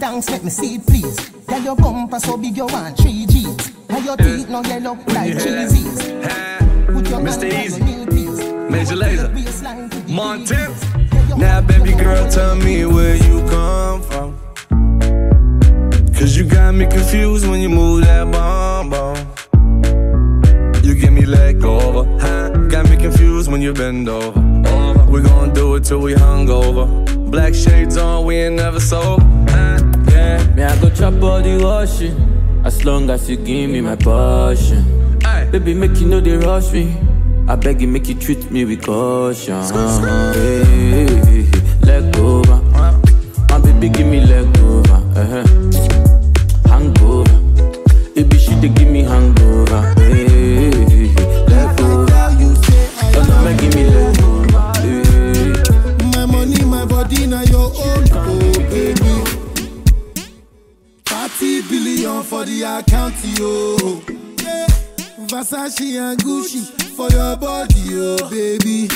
thanks, make me see it please. Yeah, your bumper so big you want three G's. And your teeth no yellow like cheesies. Put your Mr. Eazi. Major Lazer. Waistline to the Montana. beat. Now, baby girl, tell me where you come from. Cause you got me confused when you move that bomb bomb. You give me leg over, huh? Got me confused when you bend over. over. We gon' do it till we hungover. Black shades on, we ain't never sober. Me, I go chop all the washing. As long as you give me my passion. Aye. Baby, make you know they rush me. I beg you, make you treat me with caution. Hey, hey, hey, hey. Leg over. My baby, give me leg Versace and Gucci for your body, oh baby.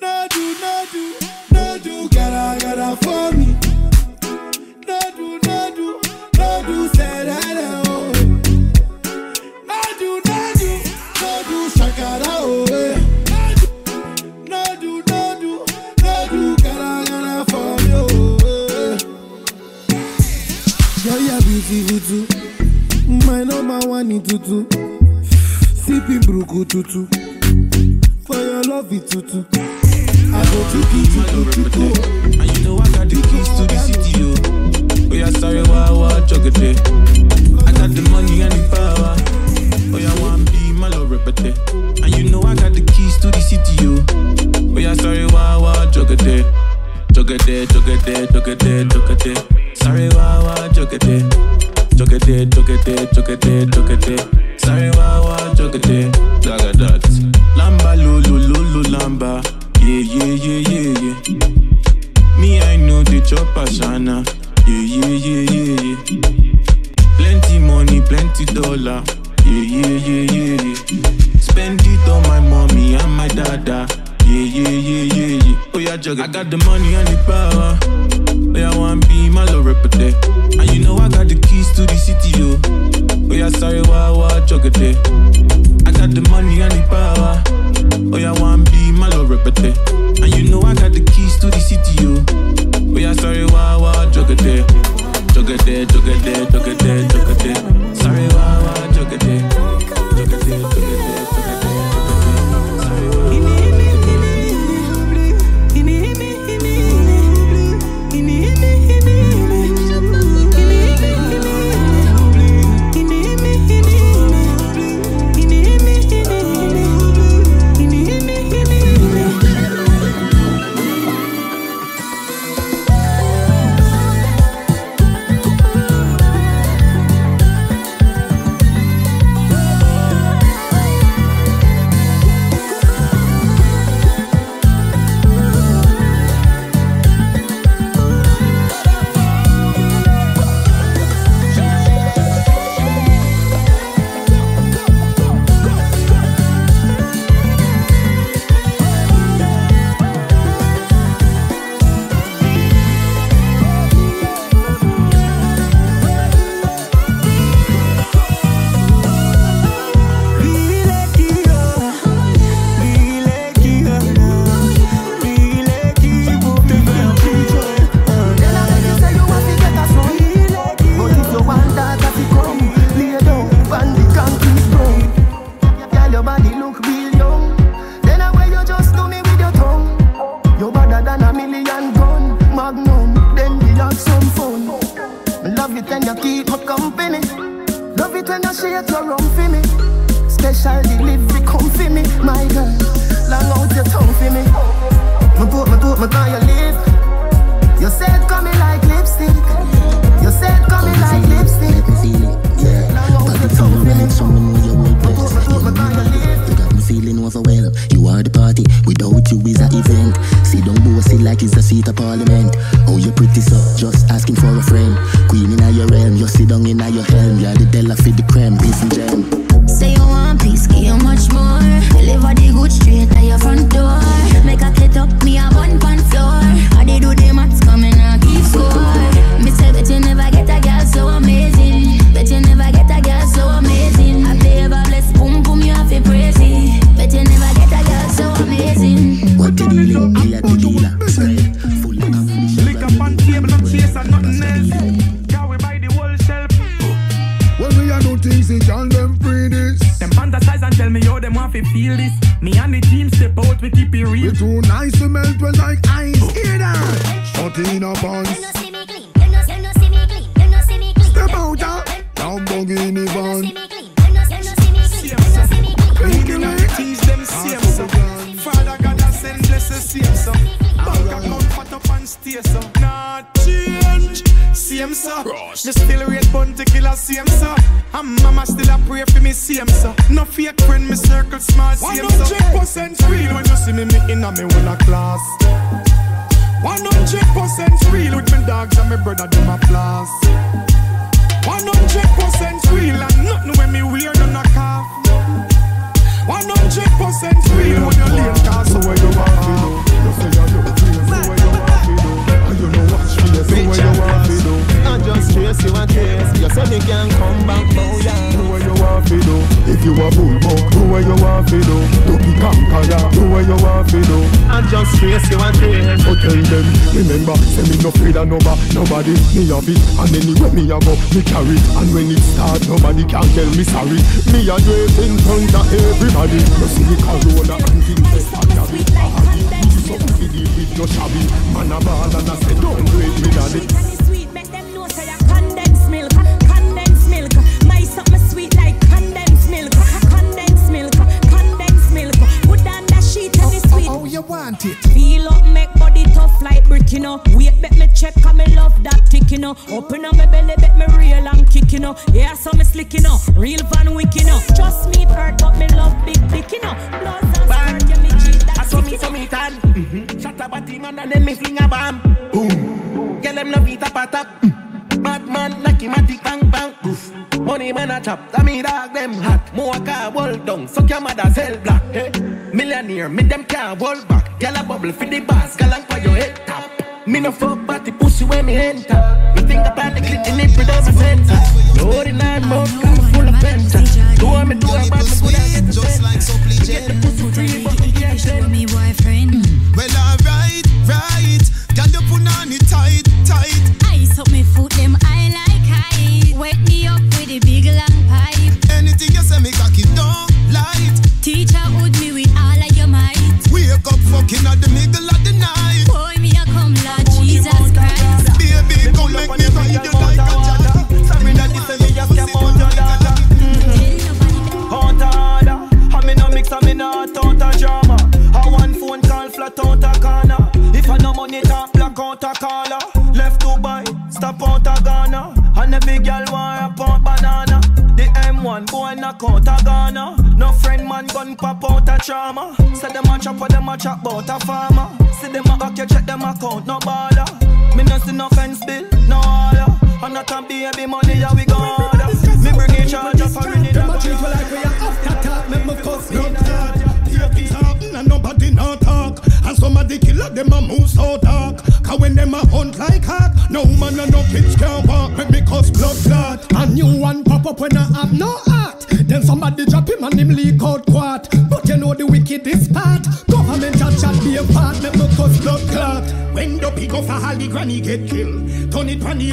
No do, no do, no do, gotta, gotta for me. In tutu. Sipping bruku tutu. For your love tutu. I go tuki tuki tutu. And you know I got the keys to the city, yo. Oh yeah, sorry, why, why, chocolate. I got the money and the power. Oh yeah, one be my love repete. And you know I got the keys to the city, yo. Oh yeah, sorry, why, why, chocolate. Chocolate, chocolate, chocolate, chocolate. Sorry, why, why, chocolate. Chocolate, chocolate, chocolate, chocolate. Sorry, why, chocolate. Daga that. Lamba, lulu, lulu, lamba. Yeah, yeah, yeah, yeah, yeah. Me, I know the chopper, Shana. Yeah, yeah, yeah, yeah, yeah. Plenty money, plenty dollar. Yeah, yeah, yeah, yeah, yeah. Spend it on my mommy and my dada. Yeah, yeah, yeah, yeah, yeah. Oh, yeah, jug. I got the money and the power. Oh, yeah, one be my love repete. And you know I got the keys to the city, yo. Oh, yeah, sorry, why, why, it. I got the money and the power. Oh, yeah, one be my love repete. And you know I got the keys to the city, yo. Oh, yeah, sorry, why, why, it there, jug it there. Sorry, why, why, jug me no afraid of number, nobody, me have it, and anywhere me a go, me carry it, and when it start, nobody can tell me sorry. Me a do it in front of everybody. You see the corona and things they start carry. Something to deal with your shabby, man a ball and I say don't do it, me daddy. Brick, you know. Wait, bet me check, cause me love that tick, you know. Open up my belly, bet me real and kick, you know. Yeah, so me slick, you know. Real Van Wick, you know. Trust me, it hurt, but me love big dick, you know. Blows and skirt, yeah, me cheat that I saw me stick, you so know. me tan. Mm-hmm. Shut up a team and then me fling a bomb. Boom. Girl them no beat up a top. Mm. Bad man knock him a tick bang bang. Goof. Money man a chop. That me dog them hot. More car wall down. Suck your mother cell black. Hey. Millionaire me them can't hold back. Girl a bubble for the bass, Girl and for your head top. Me no fuck body pussy when me enter. Me finger pan the clit in it down my center. No ordinary mouth car full of fenta. Do what me do about me good I get the center. Me get the pussy free but me can't send. Me boyfriend. Mm. Well, alright, right. Girl, you put on it tight, tight. Ice up me foot, them I like height. Wet me up with a big long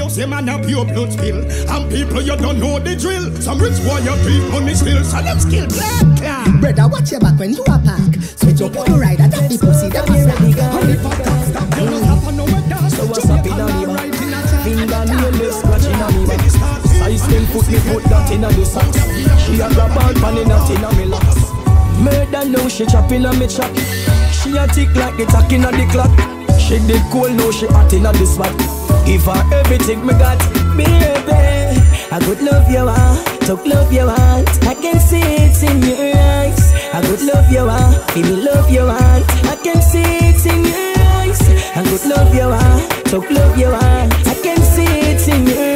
house, them and a pure blood spill. And people you don't know the drill. Some rich boy you keep money still, so them kill black. man. Brother, watch your back when you are park. Switch up on your rider, that the pussy that was black. Only for that, that don't happen no weather. So what's up in the right in a scratching on the back. Size them put me put that in a the socks. She a grab on pan in a me locks. Murder now she chopping inna me chop. She a tick like the tack inna the clock. She the cool now she hot inna the spot. Give her everything me got, baby. I could love you, I took love you, I can see it in your eyes. I could love you, I feel love you, I can see it in your eyes. I could love you, I took love you, I can see it in your eyes.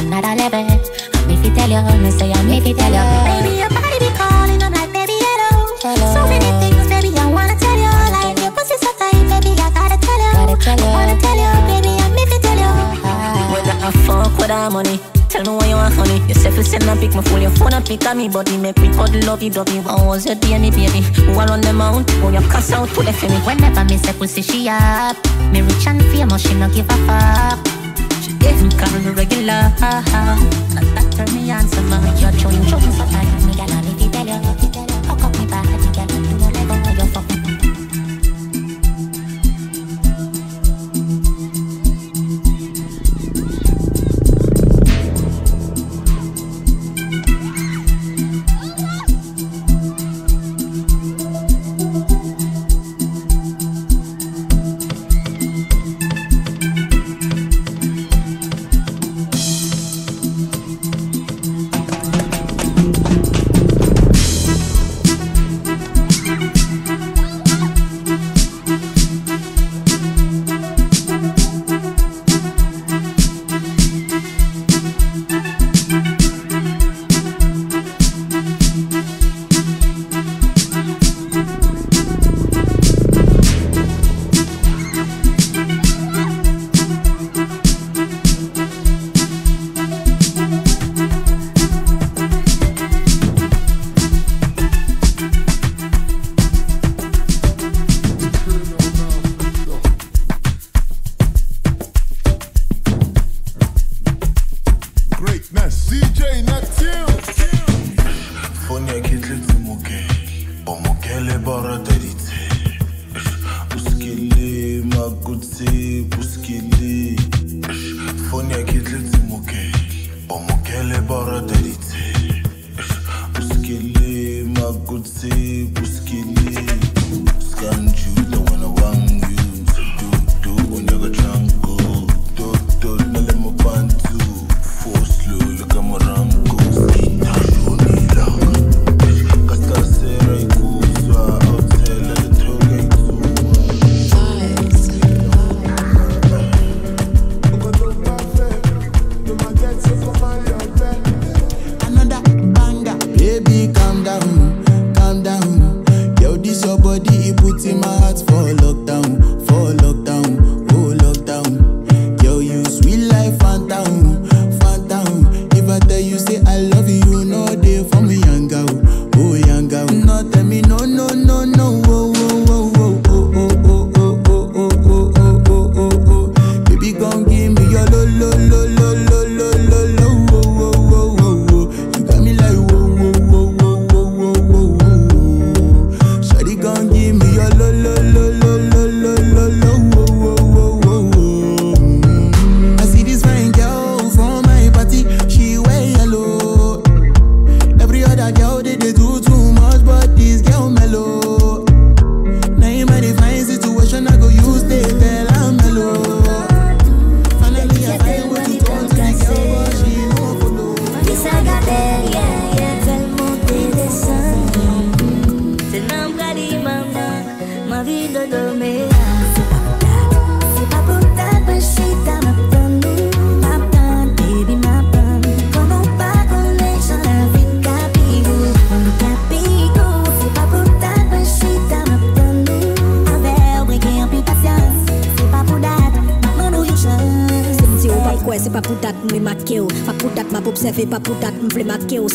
I'm not a level. I'm if you tell you, me say I'm if you tell you. Baby, your body be calling, I'm like, baby, hello. hello. So many things, baby, I wanna tell you. Like your pussy so tight, baby, I gotta tell you. Gotta tell you. I wanna tell you, baby, I'm if you tell you. Whether I fuck with our money. Tell me why you want, honey. You say, send a pick my fool your phone a pick on me body. Make me cuddle, love you, dovey. What was your DNA, baby? Who are on the mount? Who your cuss out, put it for me. Whenever me say pussy, she up. Me rich and famous, she no give a fuck. If you call me regular, not that turn me on so much. You're showing trouble, so me gal nothing to tell you.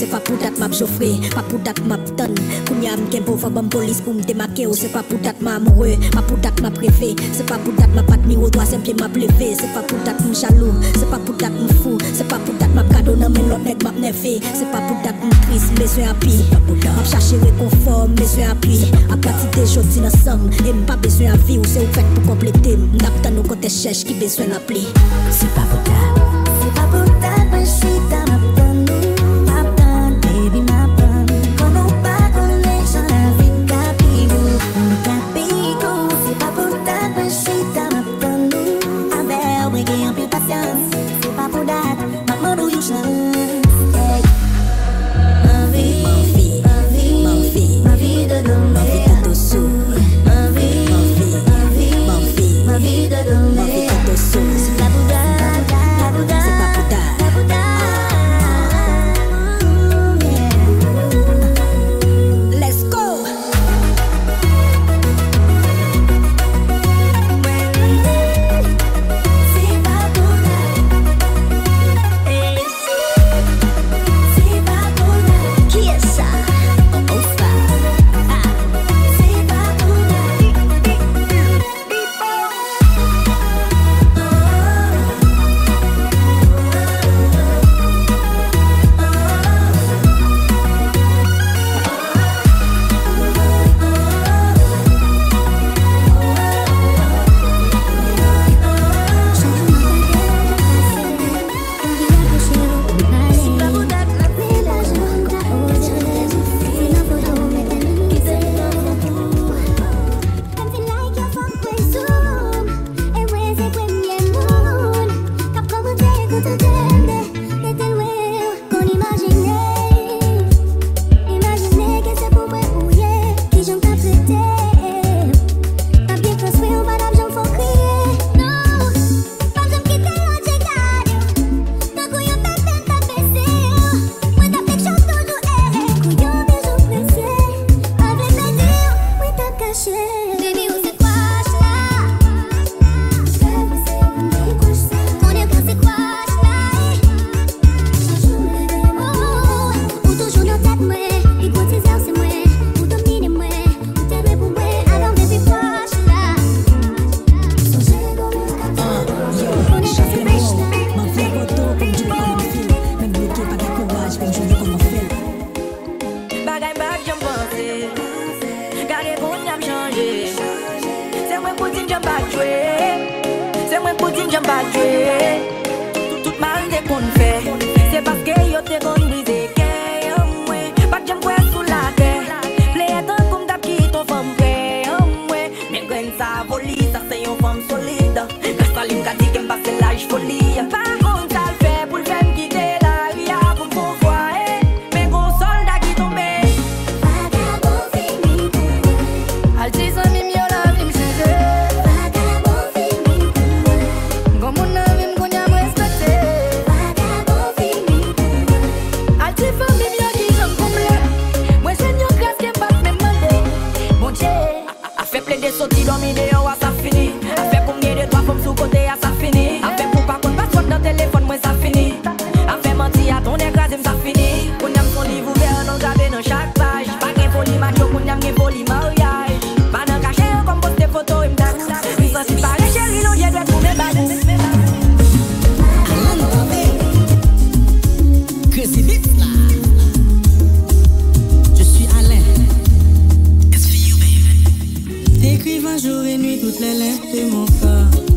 C'est pas pour d'être ma chauffée, ma poudre d'être ma ptane. Pour y'a un qui beau, femme en police pour me démarquer. C'est pas pour d'être ma amoureux, ma poudre d'être ma privée. C'est pas pour d'être ma patrie au troisième pied ma pleuve. C'est pas pour d'être mon chalou, c'est pas pour d'être mon fou. C'est pas pour d'être ma cadeau, non, mais l'autre n'est pas neuf. C'est pas pour d'être mon triste, mes yeux appuis. Cherchez mes confort, mes yeux appuis. A pas de t'être chaud dans le somme, mais pas besoin à vie. Ou c'est au fait pour compléter. On a besoin de nos côtés chèches qui besoin d'appeler. C'est pas pour. jour et nuit, toutes les lèvres de mon corps.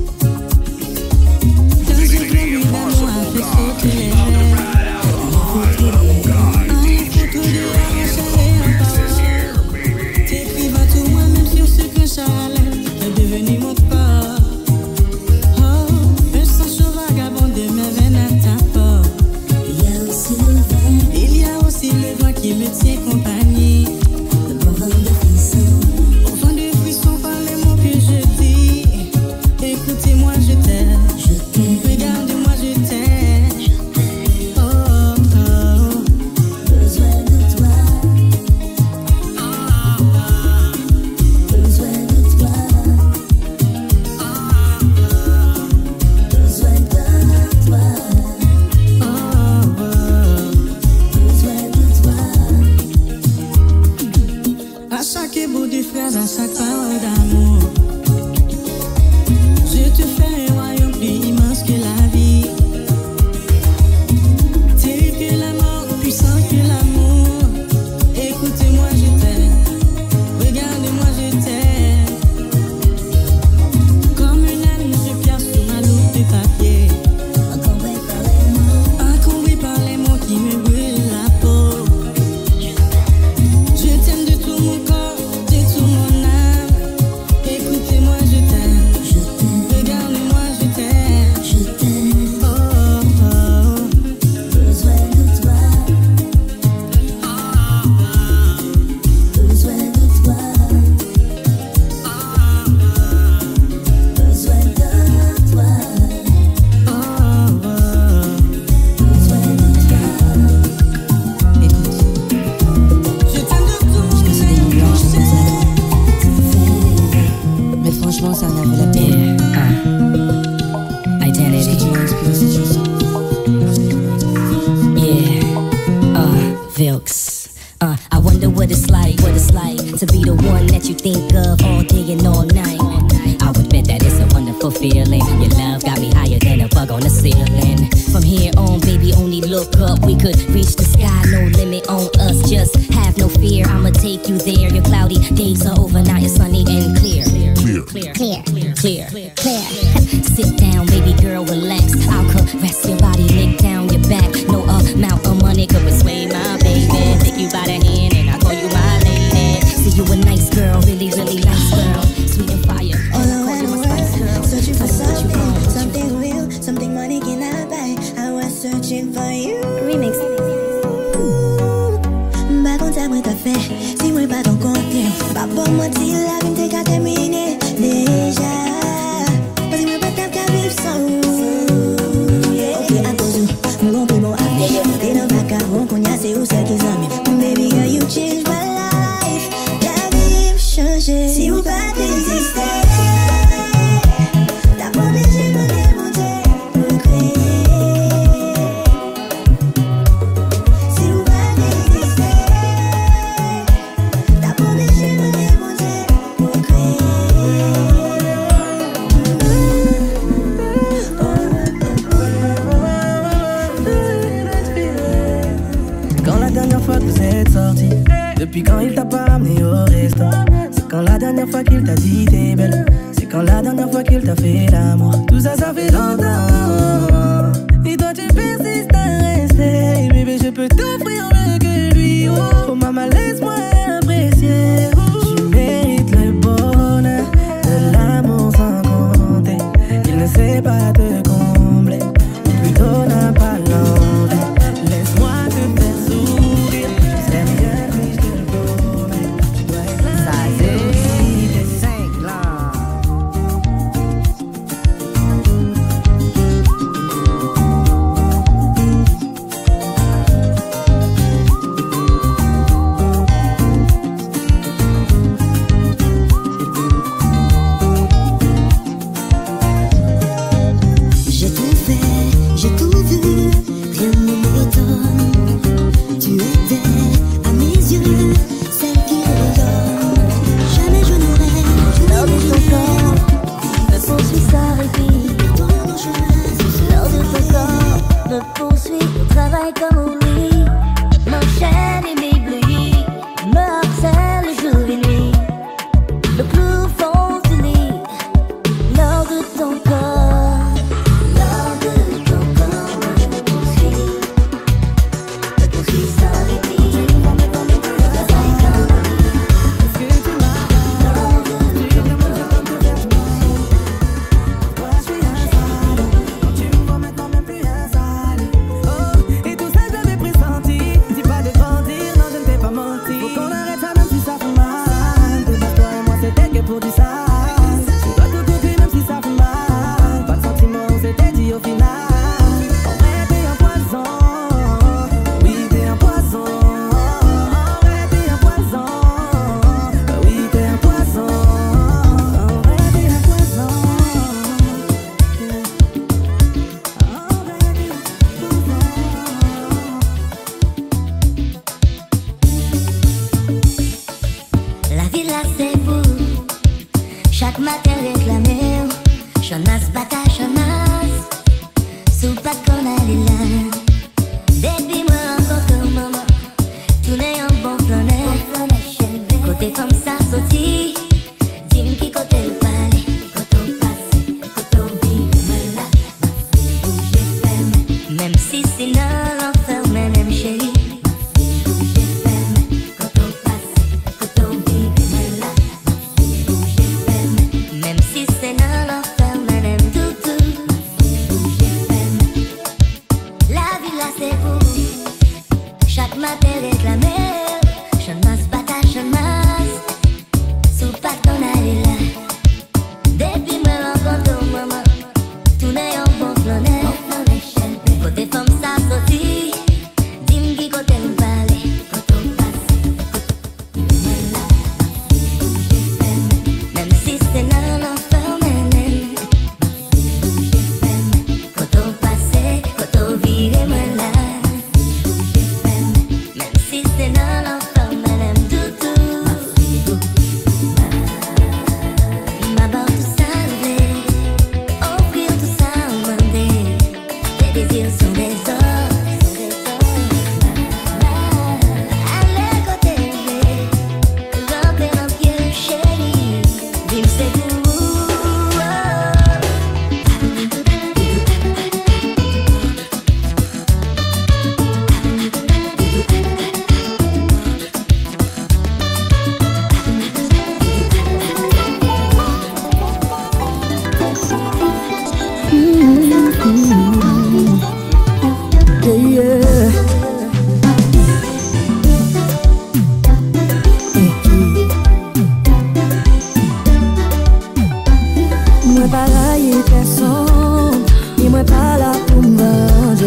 mwen pa raye person Ni mwen pa la pou mwen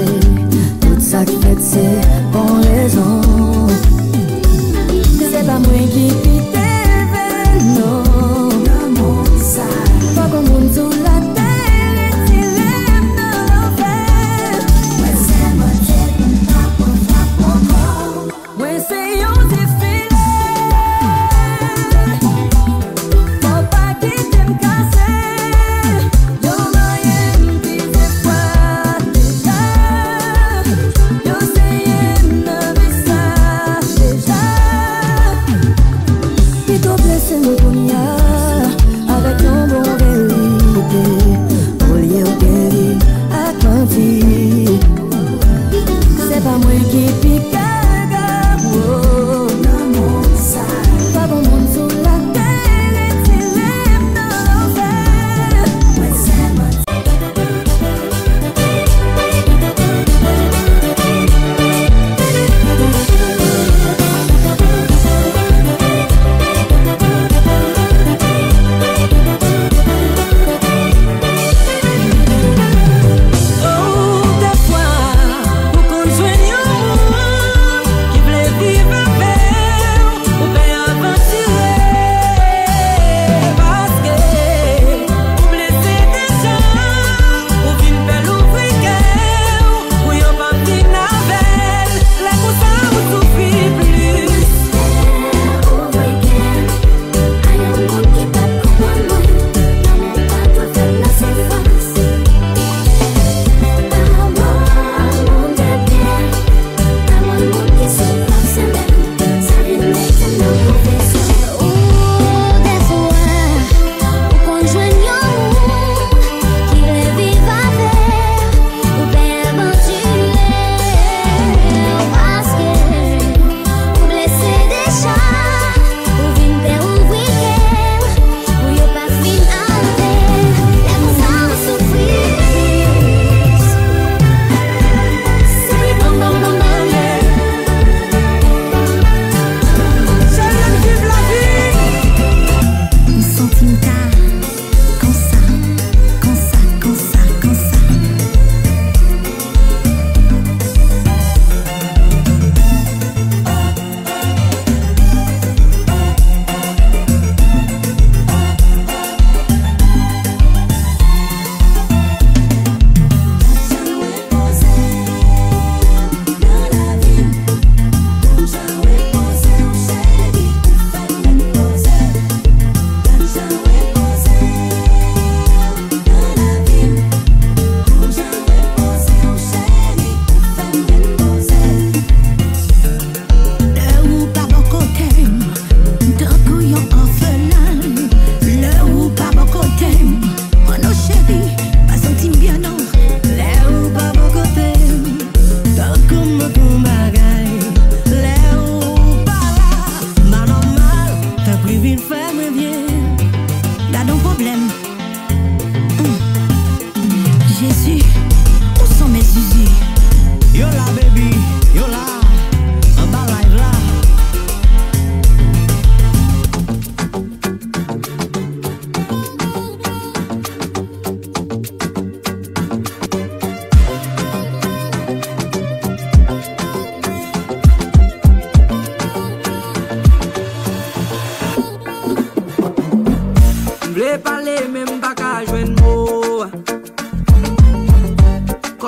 Tout sa ki fet se bon rezon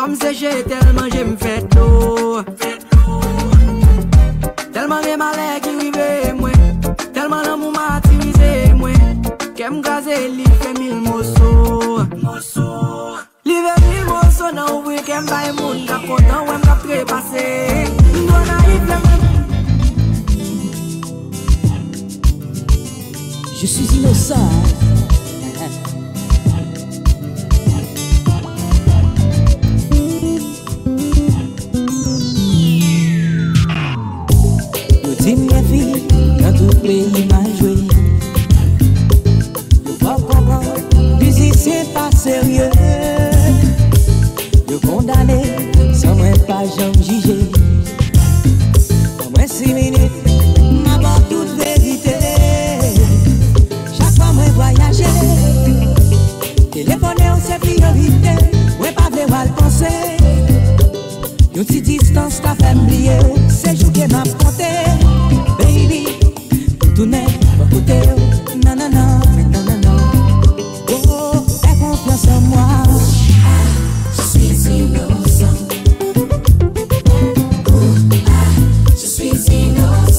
Fom seche telman jem fet lo Telman rem ale ki rive mwen. Telman nan mou matirize mwen. Kem kaze li femil moso. Li vemil moso nan ouwe kem bay moun Kap kontan wem kap trepase Ndo na ifle mwen. Je suis innocent. Le pays m'a joué. Le pauvre grand, pas sérieux. Le condamné, ça m'a pas jamais jugé. Pour moi, 6 minutes, m'a pas toute vérité. Chaque fois, m'a voyagé. téléphone on s'est priorité. M'a pas verbal conseil. Nous, si distance, t'as fait m'oublier, c'est joué, m'a franté.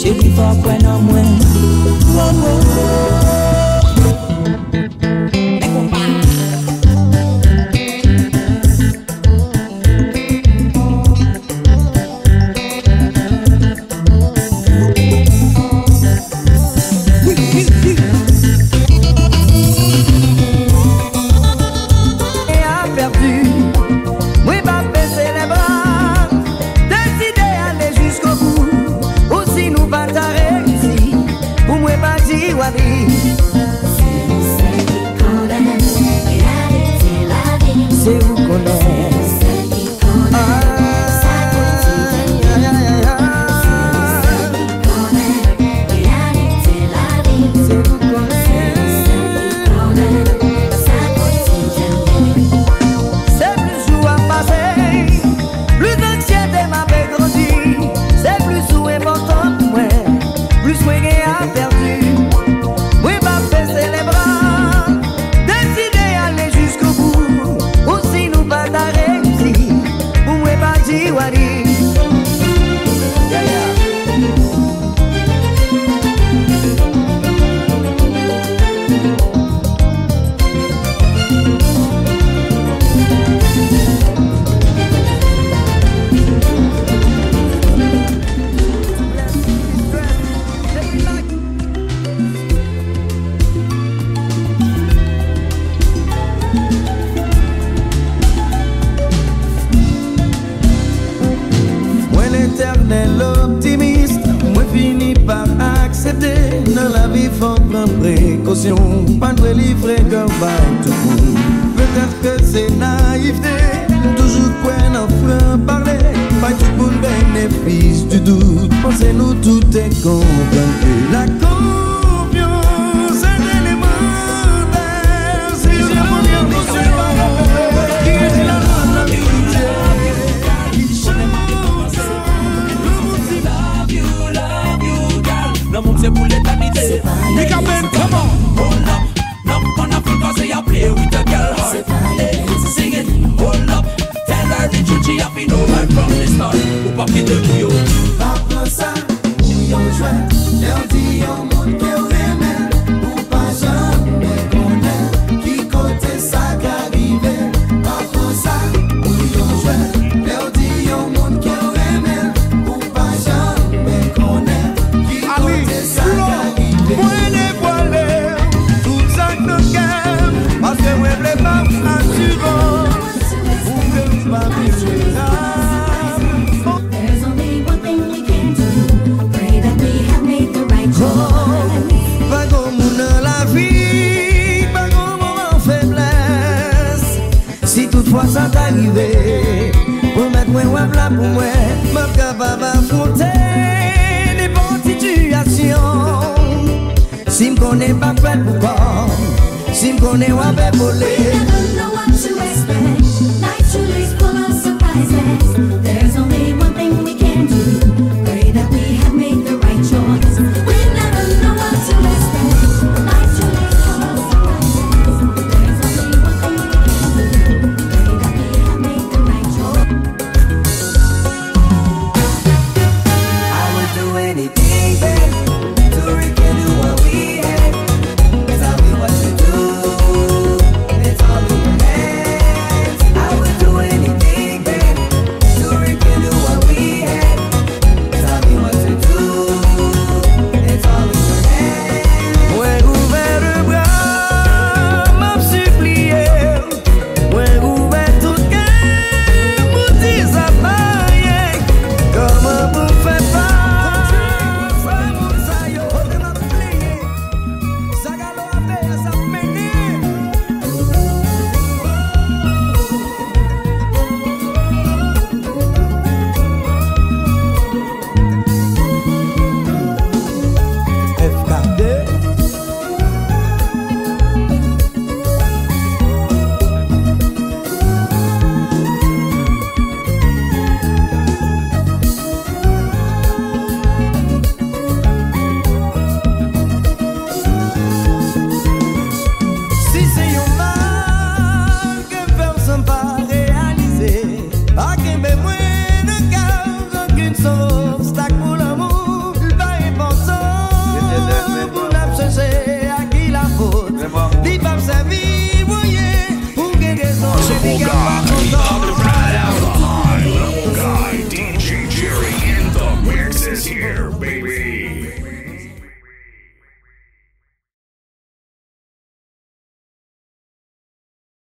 She give up when I'm well. pou mwen Mwen kapab afronte Ni bon situasyon Si m konen pa fèd pou kon Si m konen wapè pou lè